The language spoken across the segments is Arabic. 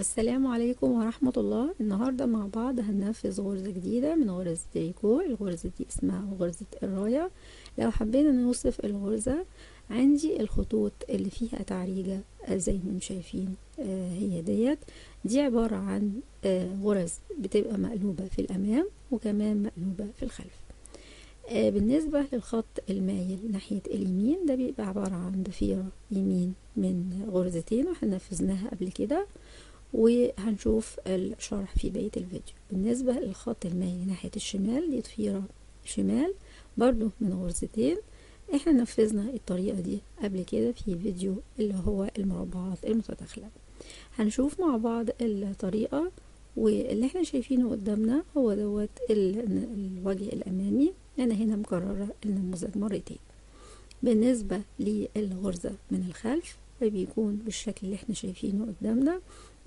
السلام عليكم ورحمة الله. النهاردة مع بعض هننفذ غرزة جديدة من غرز التريكو الغرزة دي اسمها غرزة الراية. لو حبينا نوصف الغرزة عندي الخطوط اللي فيها تعريجة زي ما أنتم شايفين آه هي ديت. دي عبارة عن آه غرز بتبقى مقلوبة في الأمام وكمان مقلوبة في الخلف. آه بالنسبة للخط المايل ناحية اليمين ده بيبقى عبارة عن ضفيرة يمين من غرزتين وإحنا نفذناها قبل كده. وهنشوف الشرح في بقية الفيديو. بالنسبة للخط المائي ناحية الشمال دي ضفيرة شمال برضو من غرزتين. إحنا نفذنا الطريقة دي قبل كده في فيديو اللي هو المربعات المتداخلة. هنشوف مع بعض الطريقة واللي إحنا شايفينه قدامنا هو دوت الوجه الأمامي. أنا هنا مكررة النموذج مرتين. بالنسبة للغرزة من الخلف بيكون بالشكل اللي إحنا شايفينه قدامنا.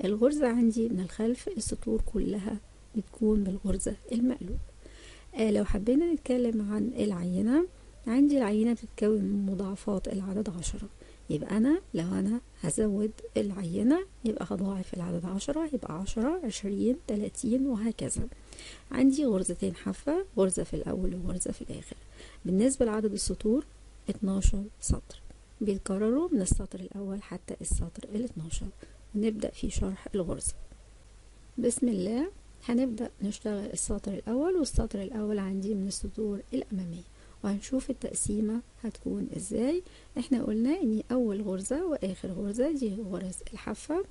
الغرزة عندي من الخلف السطور كلها بتكون بالغرزة المقلوب. آه لو حبينا نتكلم عن العينة عندي العينة بتتكون من مضاعفات العدد عشرة. يبقى أنا لو أنا هزود العينة يبقى هضاعف العدد عشرة يبقى عشرة عشرين تلاتين وهكذا. عندي غرزتين حافة غرزة في الأول وغرزة في الآخر. بالنسبة لعدد السطور اتناشر سطر. بيتكرروا من السطر الأول حتى السطر الاتناشر. ونبدأ في شرح الغرزة بسم الله. هنبدأ نشتغل السطر الأول والسطر الأول عندي من السطور الأمامية. وهنشوف التقسيمة هتكون إزاي. إحنا قلنا إن أول غرزة وآخر غرزة دي غرز الحافة.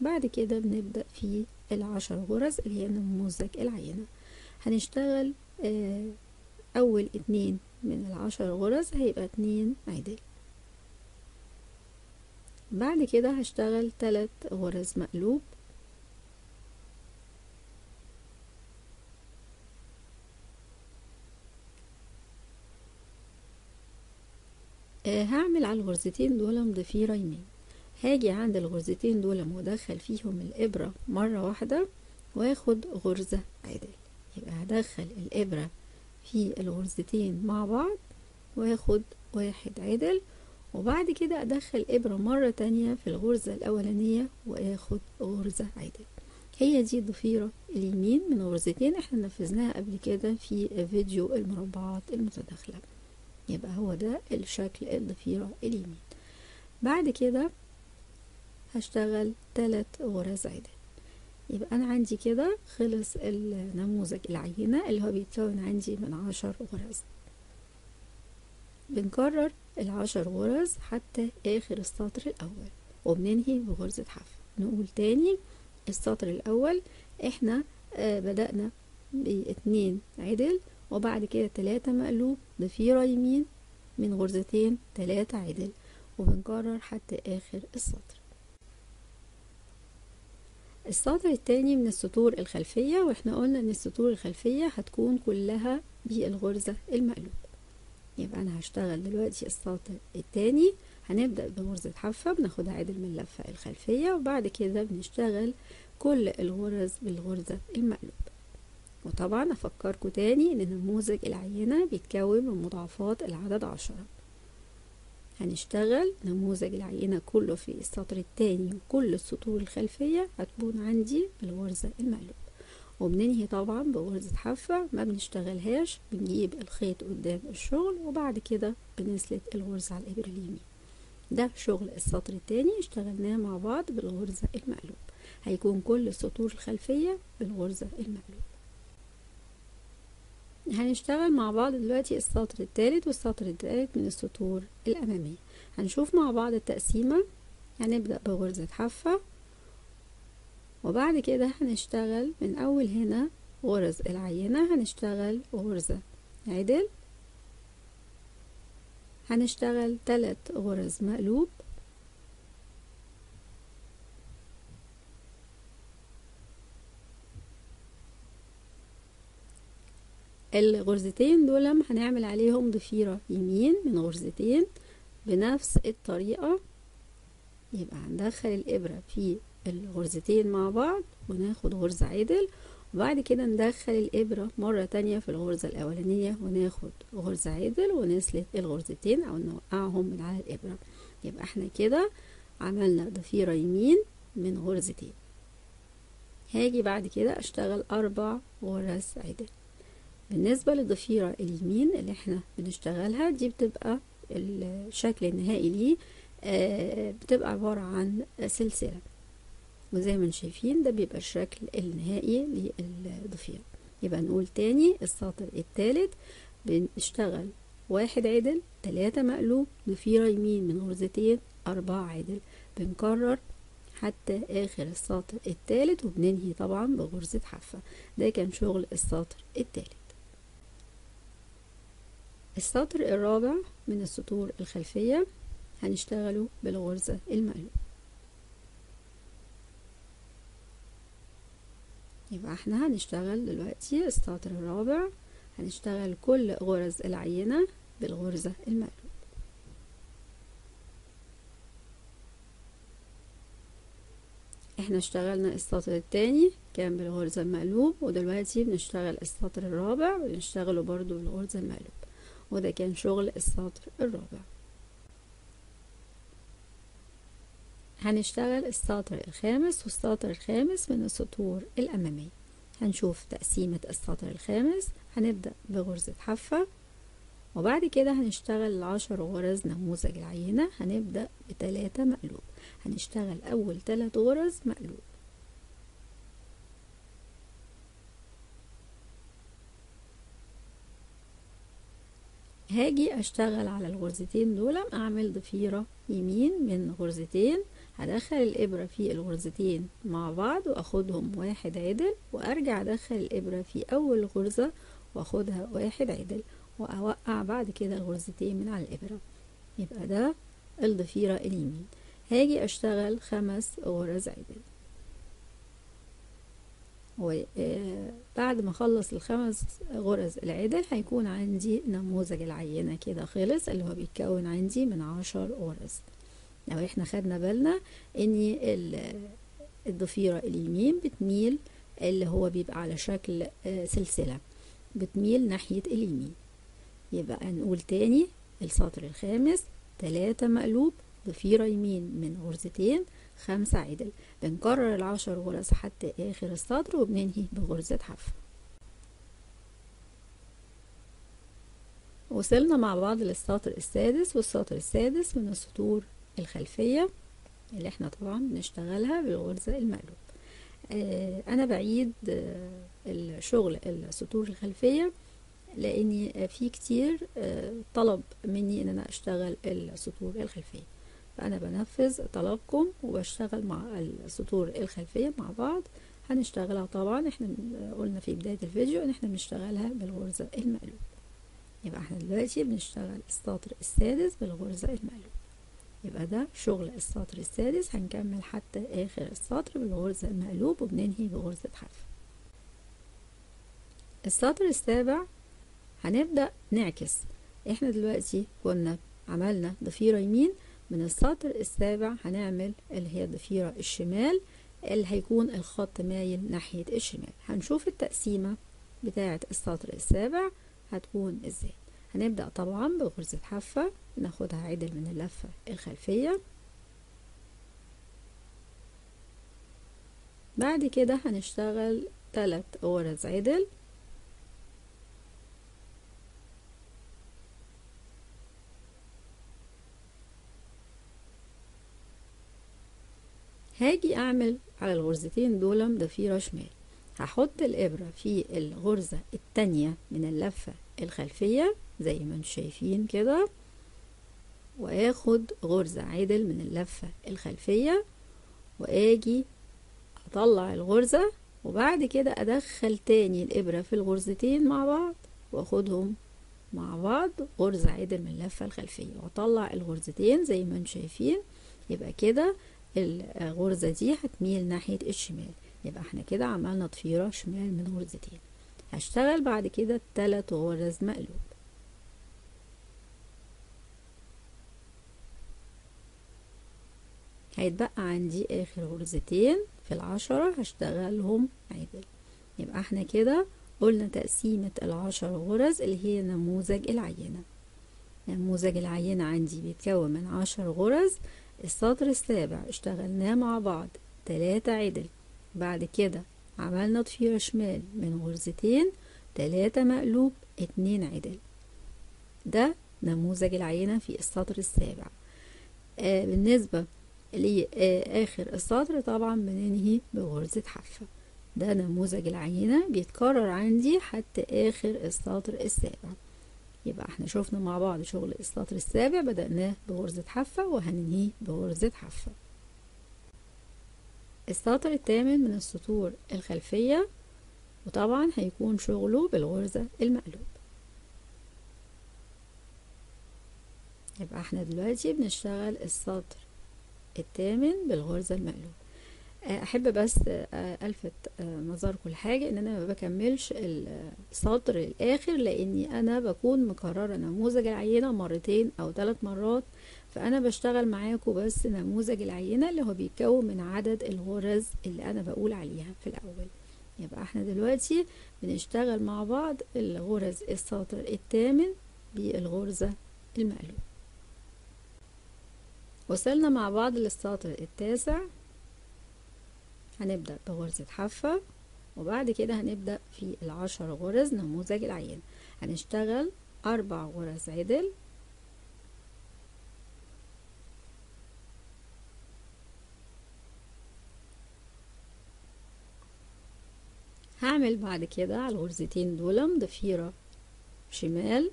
بعد كده بنبدأ في العشر غرز اللي هي نموذج العينة. هنشتغل آه أول اتنين من العشر غرز هيبقى اتنين عدل. بعد كده هشتغل تلات غرز مقلوب. آه هعمل على الغرزتين دول ضفيرة يمين هاجي عند الغرزتين دول وادخل فيهم الإبرة مرة واحدة وآخد غرزة عدل يبقى هدخل الإبرة في الغرزتين مع بعض وآخد واحد عدل وبعد كده أدخل إبرة مرة تانية في الغرزة الأولانية وآخد غرزة عدل هي دي الضفيرة اليمين من غرزتين إحنا نفذناها قبل كده في فيديو المربعات المتداخلة. يبقى هو ده الشكل الضفيرة اليمين. بعد كده هشتغل تلات غرز عدل يبقى أنا عندي كده خلص النموذج العينة اللي هو بيتكون عندي من عشر غرز. بنكرر العشر غرز حتى آخر السطر الأول وبننهي بغرزة حف نقول تاني السطر الأول إحنا آه بدأنا باتنين عدل وبعد كده تلاتة مقلوب ضفيرة يمين من غرزتين تلاتة عدل وبنكرر حتى آخر السطر. السطر التاني من السطور الخلفية وإحنا قلنا إن السطور الخلفية هتكون كلها بالغرزة المقلوب يبقى أنا هشتغل دلوقتي السطر التاني. هنبدأ بغرزة حافة بناخدها عدل من اللفة الخلفية وبعد كده بنشتغل كل الغرز بالغرزة المقلوب وطبعا أفكركم تاني إن نموذج العينة بيتكون من مضاعفات العدد عشرة. هنشتغل نموذج العينة كله في السطر التاني وكل السطور الخلفية هتكون عندي بالغرزة المقلوب وبننهي طبعا بغرزة حافة ما بنشتغلهاش بنجيب الخيط قدام الشغل وبعد كده بنسلت الغرزة على الإبرة اليمين ده شغل السطر التاني اشتغلناه مع بعض بالغرزة المقلوب. هيكون كل السطور الخلفية بالغرزة المقلوب. هنشتغل مع بعض دلوقتي السطر الثالث والسطر الثالث من السطور الأمامية هنشوف مع بعض التقسيمة. هنبدأ بغرزة حافة. وبعد كده هنشتغل من أول هنا غرز العينة هنشتغل غرزة. عدل؟ هنشتغل تلات غرز مقلوب. الغرزتين دول هنعمل عليهم ضفيرة يمين من غرزتين بنفس الطريقة. يبقى هندخل الإبرة في الغرزتين مع بعض وناخد غرزة عدل وبعد كده ندخل الإبرة مرة تانية في الغرزة الأولانية وناخد غرزة عدل ونسلت الغرزتين أو نوقعهم من على الإبرة. يبقى إحنا كده عملنا ضفيرة يمين من غرزتين. هاجي بعد كده أشتغل أربع غرز عدل. بالنسبة للضفيرة اليمين اللي إحنا بنشتغلها دي بتبقى الشكل النهائي ليه آه، بتبقى عبارة عن سلسلة. وزي ما شايفين ده بيبقى الشكل النهائي للضفيرة يبقى نقول تاني السطر التالت بنشتغل واحد عدل تلاتة مقلوب ضفيرة يمين من غرزتين أربعة عدل. بنكرر حتى آخر السطر التالت وبننهي طبعا بغرزة حافة. ده كان شغل السطر التالت. السطر الرابع من السطور الخلفية هنشتغله بالغرزة المقلوب يبقى إحنا هنشتغل دلوقتي السطر الرابع. هنشتغل كل غرز العينة بالغرزة المقلوب. إحنا اشتغلنا السطر التاني كان بالغرزة المقلوب ودلوقتي بنشتغل السطر الرابع بنشتغله برضو بالغرزة المقلوب. وده كان شغل السطر الرابع. هنشتغل السطر الخامس والسطر الخامس من السطور الأمامية هنشوف تقسيمة السطر الخامس. هنبدأ بغرزة حافة. وبعد كده هنشتغل العشر غرز نموذج العينة. هنبدأ بتلاتة مقلوب. هنشتغل أول تلات غرز مقلوب. هاجي أشتغل على الغرزتين دول. أعمل ضفيرة يمين من غرزتين. هدخل الإبرة في الغرزتين مع بعض وأخدهم واحد عدل وأرجع أدخل الإبرة في أول غرزة وأخدها واحد عدل وأوقع بعد كده الغرزتين من على الإبرة. يبقى ده الضفيرة اليمين. هاجي أشتغل خمس غرز عدل. وبعد ما أخلص الخمس غرز العدل هيكون عندي نموذج العينة كده خلص اللي هو بيتكون عندي من عشر غرز. لو إحنا خدنا بالنا إن الضفيرة اليمين بتميل اللي هو بيبقى على شكل سلسلة بتميل ناحية اليمين. يبقى نقول تاني السطر الخامس تلاتة مقلوب ضفيرة يمين من غرزتين خمسة عدل. بنكرر العشر غرز حتى آخر السطر وبننهي بغرزة حف وصلنا مع بعض للسطر السادس والسطر السادس من السطور الخلفية اللي إحنا طبعا بنشتغلها بالغرزة المقلوب آه أنا بعيد آه الشغل السطور الخلفية لأني في كتير آه طلب مني إن أنا أشتغل السطور الخلفية. فأنا بنفذ طلبكم وبشتغل مع السطور الخلفية مع بعض. هنشتغلها طبعا إحنا قلنا في بداية الفيديو إن إحنا بنشتغلها بالغرزة المقلوب يبقى إحنا دلوقتي بنشتغل السطر السادس بالغرزة المقلوب يبقى ده شغل السطر السادس هنكمل حتى آخر السطر بالغرزة المقلوب وبننهي بغرزة حرف. السطر السابع هنبدأ نعكس. إحنا دلوقتي كنا عملنا ضفيرة يمين من السطر السابع هنعمل اللي هي الضفيرة الشمال اللي هيكون الخط مايل ناحية الشمال. هنشوف التقسيمة بتاعة السطر السابع هتكون إزاي. هنبدأ طبعا بغرزة حافة ناخدها عدل من اللفة الخلفية. بعد كده هنشتغل تلات غرز عدل. هاجي أعمل على الغرزتين دول ضفيرة شمال. هحط الإبرة في الغرزة التانية من اللفة الخلفية زي ما أنتم شايفين كده وآخد غرزة عدل من اللفة الخلفية وآجي أطلع الغرزة وبعد كده أدخل تاني الإبرة في الغرزتين مع بعض وآخدهم مع بعض غرزة عدل من اللفة الخلفية وأطلع الغرزتين زي ما أنتم شايفين. يبقى كده الغرزة دي هتميل ناحية الشمال يبقى إحنا كده عملنا ضفيرة شمال من غرزتين. هشتغل بعد كده تلات غرز مقلوب. هيتبقى عندي آخر غرزتين في العشرة هشتغلهم عدل يبقى إحنا كده قلنا تقسيمة العشر غرز اللي هي نموذج العينة. نموذج العينة عندي بيتكون من عشر غرز. السطر السابع اشتغلناه مع بعض. تلاتة عدل. بعد كده عملنا ضفيرة شمال من غرزتين تلاتة مقلوب اتنين عدل. ده نموذج العينة في السطر السابع. آه بالنسبة لآخر السطر طبعا بننهي بغرزة حافة. ده نموذج العينة بيتكرر عندي حتى آخر السطر السابع. يبقى إحنا شفنا مع بعض شغل السطر السابع بدأناه بغرزة حافة وهننهيه بغرزة حافة. السطر الثامن من السطور الخلفية وطبعا هيكون شغله بالغرزة المقلوب. يبقى إحنا دلوقتي بنشتغل السطر الثامن بالغرزة المقلوب. أحب بس ألفت نظركم لحاجه إن أنا ما بكملش السطر الآخر لأني أنا بكون مكررة نموذج العينة مرتين أو ثلاث مرات فأنا بشتغل معاكم بس نموذج العينة اللي هو بيتكون من عدد الغرز اللي أنا بقول عليها في الأول. يبقى إحنا دلوقتي بنشتغل مع بعض الغرز السطر الثامن بالغرزة المقلوب وصلنا مع بعض للسطر التاسع. هنبدأ بغرزة حافة وبعد كده هنبدأ في العشر غرز نموذج العين هنشتغل أربع غرز عدل هعمل بعد كده على الغرزتين دول ضفيرة شمال.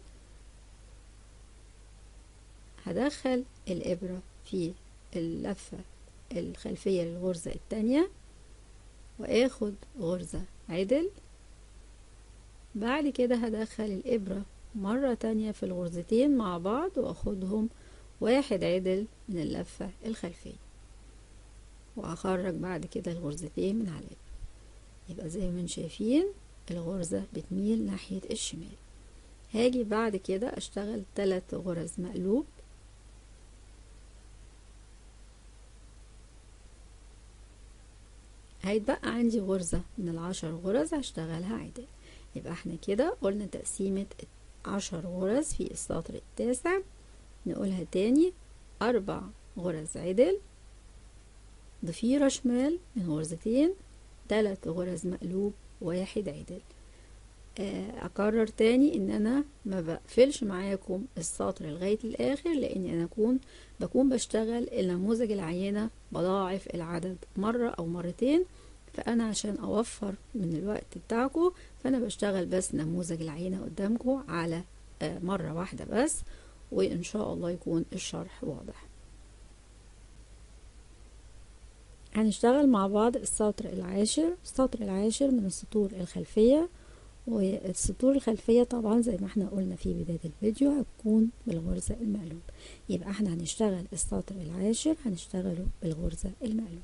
هدخل الإبرة في اللفة الخلفية للغرزة التانية وآخد غرزة عدل. بعد كده هدخل الإبرة مرة تانية في الغرزتين مع بعض وأخدهم واحد عدل من اللفة الخلفية. وأخرج بعد كده الغرزتين من على الإبرة يبقى زي ما شايفين الغرزة بتميل ناحية الشمال. هاجي بعد كده أشتغل تلات غرز مقلوب. هيتبقى عندي غرزة من العشر غرز هشتغلها عدل يبقى إحنا كده قلنا تقسيمة عشر غرز في السطر التاسع. نقولها تاني أربع غرز عدل. ضفيرة شمال من غرزتين. تلات غرز مقلوب واحد عدل. اكرر تاني إن أنا ما بقفلش معاكم السطر لغاية الآخر لأني أنا اكون بكون بشتغل النموذج العينة بضاعف العدد مرة أو مرتين فأنا عشان أوفر من الوقت بتاعكم فأنا بشتغل بس نموذج العينة قدامكم على مرة واحدة بس وإن شاء الله يكون الشرح واضح. هنشتغل مع بعض السطر العاشر السطر العاشر من السطور الخلفية والسطور الخلفية طبعا زي ما إحنا قلنا في بداية الفيديو هتكون بالغرزة المقلوب. يبقى إحنا هنشتغل السطر العاشر هنشتغله بالغرزة المقلوب.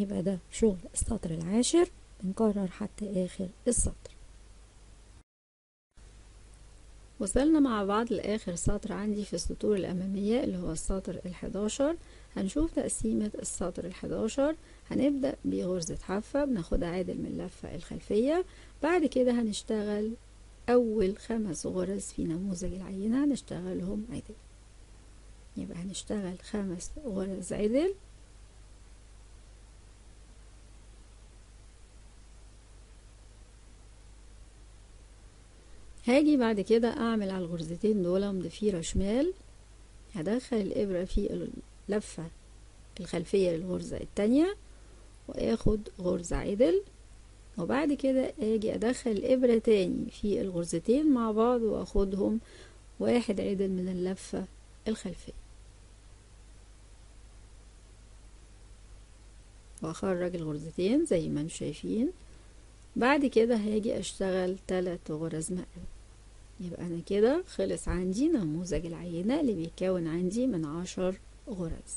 يبقى ده شغل السطر العاشر بنكرر حتى آخر السطر. وصلنا مع بعض لآخر سطر عندي في السطور الأمامية اللي هو السطر الحداشر. هنشوف تقسيمة السطر الحداشر. هنبدأ بغرزة حافة بناخدها عادل من اللفة الخلفية. بعد كده هنشتغل أول خمس غرز في نموذج العينة هنشتغلهم عدل. يبقى هنشتغل خمس غرز عدل. هاجي بعد كده أعمل على الغرزتين دول ضفيرة شمال هدخل الإبرة في اللفة الخلفية للغرزة التانية وآخد غرزة عدل. وبعد كده آجي أدخل الإبرة تاني في الغرزتين مع بعض وأخدهم واحد عدل من اللفة الخلفية. وأخرج الغرزتين زي ما أنتم شايفين. بعد كده هاجي أشتغل تلات غرز مقلوب. يبقى أنا كده خلص عندي نموذج العينة اللي بيتكون عندي من عشر غرز.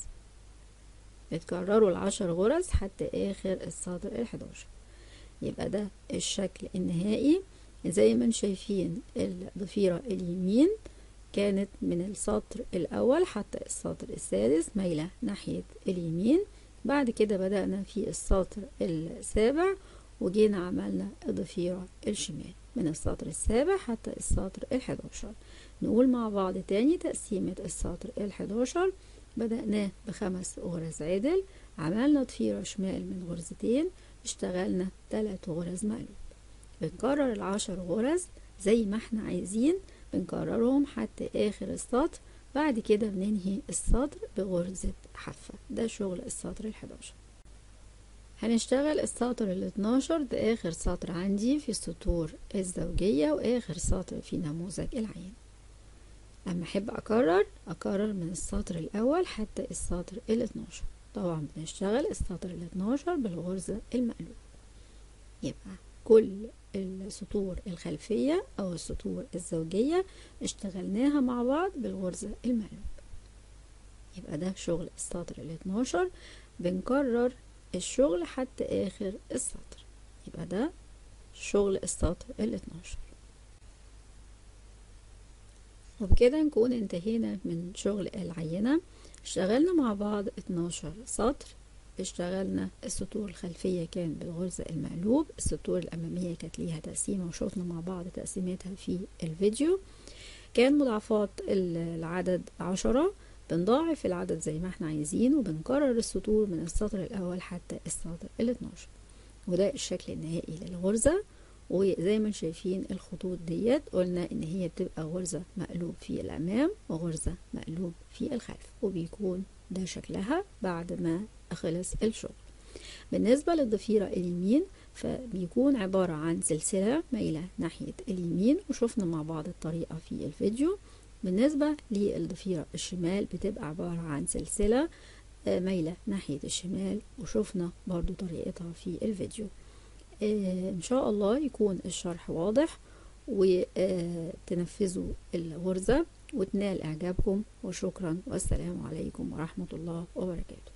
بتكرروا العشر غرز حتى آخر السطر الحداشر. يبقى ده الشكل النهائي. زي ما شايفين الضفيرة اليمين كانت من السطر الأول حتى السطر السادس مايلة ناحية اليمين. بعد كده بدأنا في السطر السابع وجينا عملنا الضفيرة الشمال. من السطر السابع حتى السطر الحداشر. نقول مع بعض تاني تقسيمة السطر الحداشر. بدأناه بخمس غرز عدل. عملنا ضفيرة شمال من غرزتين. اشتغلنا تلات غرز مقلوب. بنكرر العشر غرز زي ما إحنا عايزين. بنكررهم حتى آخر السطر. بعد كده بننهي السطر بغرزة حافة. ده شغل السطر الحداشر. هنشتغل السطر ال 12 ده آخر سطر عندي في السطور الزوجية وآخر سطر في نموذج العين. لما أحب أكرر أكرر من السطر الأول حتى السطر ال 12 طبعا بنشتغل السطر ال 12 بالغرزة المقلوبة يبقى كل السطور الخلفية أو السطور الزوجية اشتغلناها مع بعض بالغرزة المقلوبة يبقى ده شغل السطر ال 12 بنكرر الشغل حتى آخر السطر. يبقى ده شغل السطر ال 12 وبكده نكون انتهينا من شغل العينة. اشتغلنا مع بعض 12 سطر. اشتغلنا السطور الخلفية كان بالغرزة المقلوب السطور الأمامية كانت ليها تقسيمة وشوفنا مع بعض تقسيماتها في الفيديو. كان مضاعفات العدد عشرة. بنضاعف العدد زي ما إحنا عايزين وبنكرر السطور من السطر الأول حتى السطر ال 12 وده الشكل النهائي للغرزة. وزي ما شايفين الخطوط ديت قلنا إن هي بتبقى غرزة مقلوب في الأمام وغرزة مقلوب في الخلف. وبيكون ده شكلها بعد ما خلص الشغل. بالنسبة للضفيرة اليمين فبيكون عبارة عن سلسلة مايلة ناحية اليمين وشفنا مع بعض الطريقة في الفيديو. بالنسبة للضفيرة الشمال بتبقى عبارة عن سلسلة مايلة ناحية الشمال وشفنا برضو طريقتها في الفيديو. إن شاء الله يكون الشرح واضح وتنفذوا الغرزة وتنال اعجابكم وشكرا والسلام عليكم ورحمة الله وبركاته.